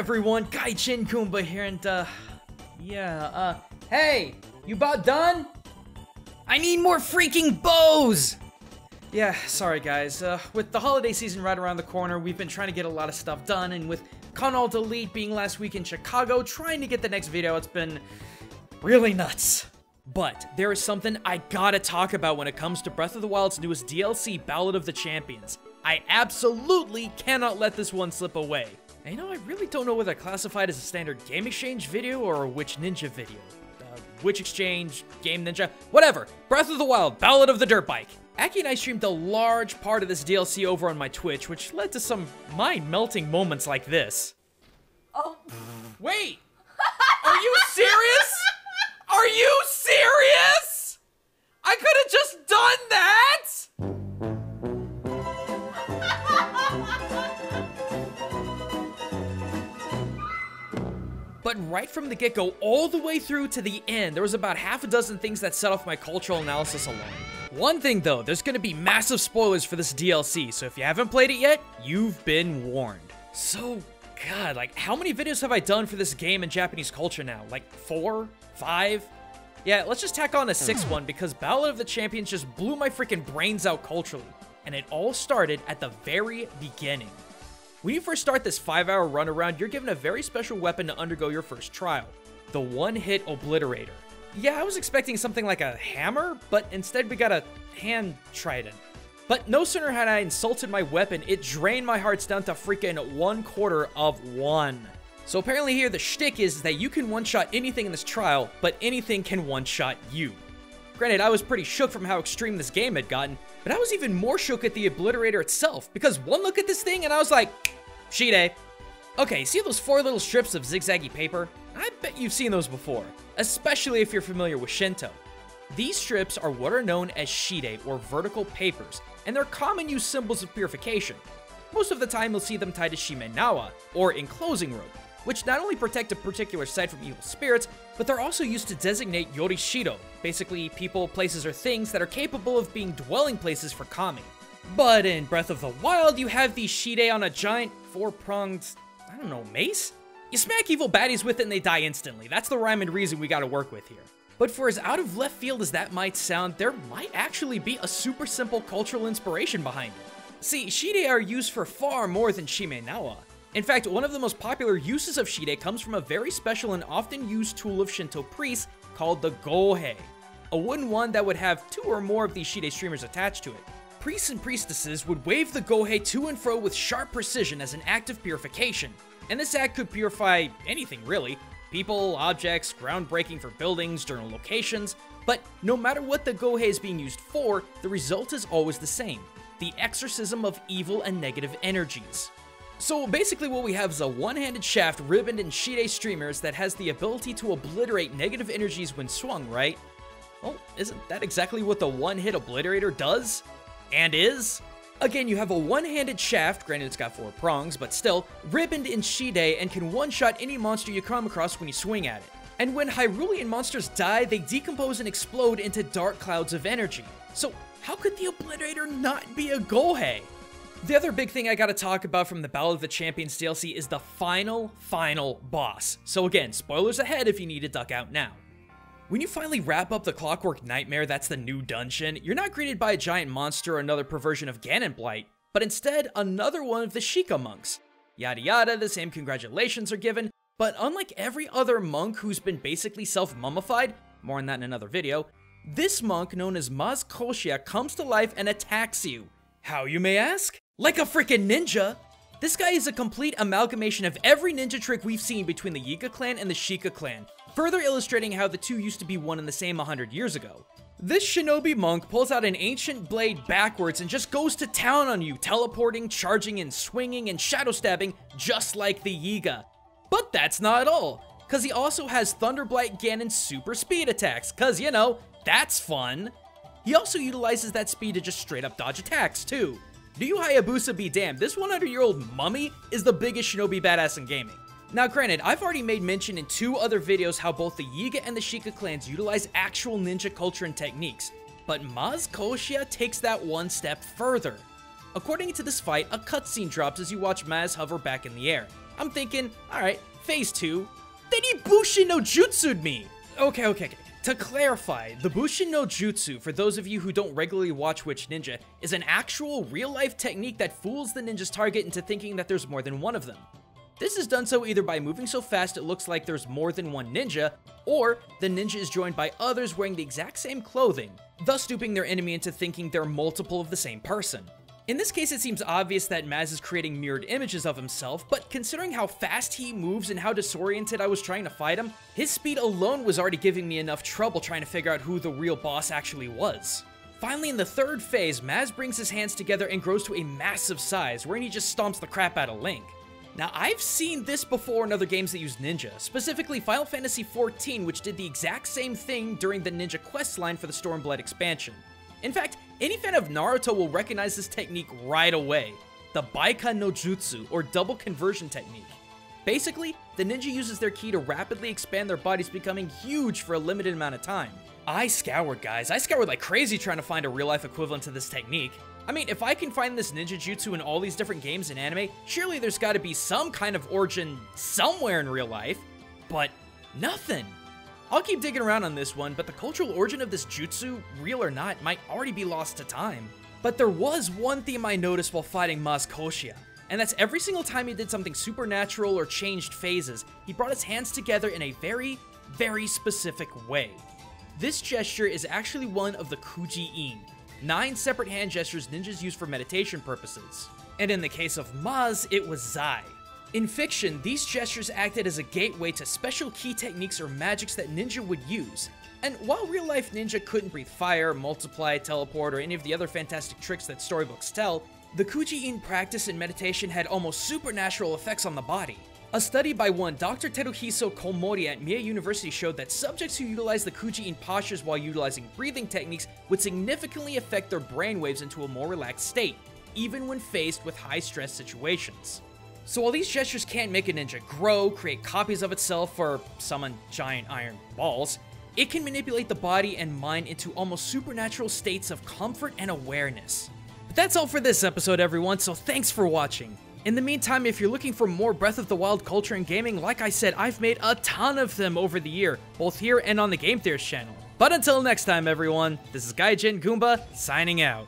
everyone, Gaijin Goombah here, and uh, yeah, uh, hey, you about done? I need more freaking bows! Yeah, sorry guys, uh, with the holiday season right around the corner, we've been trying to get a lot of stuff done, and with Con Delete being last week in Chicago, trying to get the next video, it's been really nuts. But there is something I gotta talk about when it comes to Breath of the Wild's newest DLC, Ballad of the Champions. I absolutely cannot let this one slip away. And you know, I really don't know whether I classified as a standard Game Exchange video or a Witch Ninja video. Uh, Witch Exchange, Game Ninja, whatever. Breath of the Wild, Ballad of the Dirt Bike. Aki and I streamed a large part of this DLC over on my Twitch, which led to some mind-melting moments like this. Oh. Wait! Are you serious? Are you serious? I could have just done that! Right from the get-go, all the way through to the end, there was about half a dozen things that set off my cultural analysis alone. One thing though, there's gonna be massive spoilers for this DLC, so if you haven't played it yet, you've been warned. So, god, like, how many videos have I done for this game in Japanese culture now? Like, four? Five? Yeah, let's just tack on a sixth one because Ballad of the Champions just blew my freaking brains out culturally. And it all started at the very beginning. When you first start this 5 hour run around, you're given a very special weapon to undergo your first trial the one hit obliterator. Yeah, I was expecting something like a hammer, but instead we got a hand trident. But no sooner had I insulted my weapon, it drained my hearts down to freaking one quarter of one. So apparently here the shtick is that you can one-shot anything in this trial, but anything can one-shot you. Granted, I was pretty shook from how extreme this game had gotten, but I was even more shook at the Obliterator itself, because one look at this thing and I was like, Shide. Okay, see those four little strips of zigzaggy paper? I bet you've seen those before, especially if you're familiar with Shinto. These strips are what are known as shide, or vertical papers, and they're common use symbols of purification. Most of the time you'll see them tied to Shimenawa, or enclosing rope, which not only protect a particular site from evil spirits, but they're also used to designate Yorishiro, basically people, places, or things that are capable of being dwelling places for kami. But in Breath of the Wild, you have these shide on a giant four-pronged, I don't know, mace? You smack evil baddies with it and they die instantly. That's the rhyme and reason we gotta work with here. But for as out of left field as that might sound, there might actually be a super simple cultural inspiration behind it. See, shide are used for far more than Shimenawa. In fact, one of the most popular uses of shide comes from a very special and often used tool of Shinto priests called the gohei, a wooden one that would have two or more of these shide streamers attached to it. Priests and priestesses would wave the gohei to and fro with sharp precision as an act of purification, and this act could purify anything really people, objects, groundbreaking for buildings, journal locations. But no matter what the gohei is being used for, the result is always the same the exorcism of evil and negative energies. So basically what we have is a one-handed shaft ribboned in Shide streamers that has the ability to obliterate negative energies when swung, right? Well, isn't that exactly what the one-hit obliterator does? And is? Again, you have a one-handed shaft, granted it's got four prongs, but still, ribboned in Shide and can one-shot any monster you come across when you swing at it. And when Hyrulean monsters die, they decompose and explode into dark clouds of energy. So how could the Obliterator not be a Gohei? The other big thing I gotta talk about from the Ballad of the Champions DLC is the final, final boss. So again, spoilers ahead if you need to duck out now. When you finally wrap up the Clockwork Nightmare that's the new dungeon, you're not greeted by a giant monster or another perversion of Ganon Blight, but instead another one of the Sheikah monks. Yada yada, the same congratulations are given, but unlike every other monk who's been basically self-mummified, more on that in another video, this monk known as Maz Koshia comes to life and attacks you. How you may ask? Like a freaking ninja! This guy is a complete amalgamation of every ninja trick we've seen between the Yiga clan and the Sheikah clan, further illustrating how the two used to be one and the same 100 years ago. This shinobi monk pulls out an ancient blade backwards and just goes to town on you, teleporting, charging, and swinging and shadow stabbing just like the Yiga. But that's not all, cause he also has Thunderblight Ganon super speed attacks, cause you know, that's fun. He also utilizes that speed to just straight up dodge attacks too. Ryu Hayabusa be damned, this 100 year old mummy is the biggest shinobi badass in gaming. Now granted, I've already made mention in two other videos how both the Yiga and the Sheikah clans utilize actual ninja culture and techniques, but Maz Koshia takes that one step further. According to this fight, a cutscene drops as you watch Maz hover back in the air. I'm thinking, alright, phase 2. Then he Bushin no Jutsu'd me! Okay, okay, okay. To clarify, the Bushin no Jutsu, for those of you who don't regularly watch Witch Ninja, is an actual real-life technique that fools the ninja's target into thinking that there's more than one of them. This is done so either by moving so fast it looks like there's more than one ninja, or the ninja is joined by others wearing the exact same clothing, thus duping their enemy into thinking they're multiple of the same person. In this case, it seems obvious that Maz is creating mirrored images of himself, but considering how fast he moves and how disoriented I was trying to fight him, his speed alone was already giving me enough trouble trying to figure out who the real boss actually was. Finally, in the third phase, Maz brings his hands together and grows to a massive size, wherein he just stomps the crap out of Link. Now, I've seen this before in other games that use ninja, specifically Final Fantasy XIV, which did the exact same thing during the Ninja Quest line for the Stormblood expansion. In fact, any fan of Naruto will recognize this technique right away, the Baika no Jutsu, or double conversion technique. Basically, the ninja uses their ki to rapidly expand their bodies becoming huge for a limited amount of time. I scoured, guys. I scoured like crazy trying to find a real-life equivalent to this technique. I mean, if I can find this ninja jutsu in all these different games and anime, surely there's got to be some kind of origin somewhere in real life. But nothing. I'll keep digging around on this one, but the cultural origin of this jutsu, real or not, might already be lost to time. But there was one theme I noticed while fighting Maz Koshia, and that's every single time he did something supernatural or changed phases, he brought his hands together in a very, very specific way. This gesture is actually one of the Kuji-in, nine separate hand gestures ninjas use for meditation purposes. And in the case of Maz, it was Zai. In fiction, these gestures acted as a gateway to special key techniques or magics that ninja would use. And while real life ninja couldn't breathe fire, multiply, teleport, or any of the other fantastic tricks that storybooks tell, the Kuji-in practice and meditation had almost supernatural effects on the body. A study by one Dr. Teruhisa Komori at Mie University showed that subjects who utilize the Kuji-in postures while utilizing breathing techniques would significantly affect their brainwaves into a more relaxed state, even when faced with high-stress situations. So while these gestures can't make a ninja grow, create copies of itself, or summon giant iron balls, it can manipulate the body and mind into almost supernatural states of comfort and awareness. But that's all for this episode, everyone, so thanks for watching. In the meantime, if you're looking for more Breath of the Wild culture and gaming, like I said, I've made a ton of them over the year, both here and on the Game Theories channel. But until next time, everyone, this is Gaijin Goombah, signing out.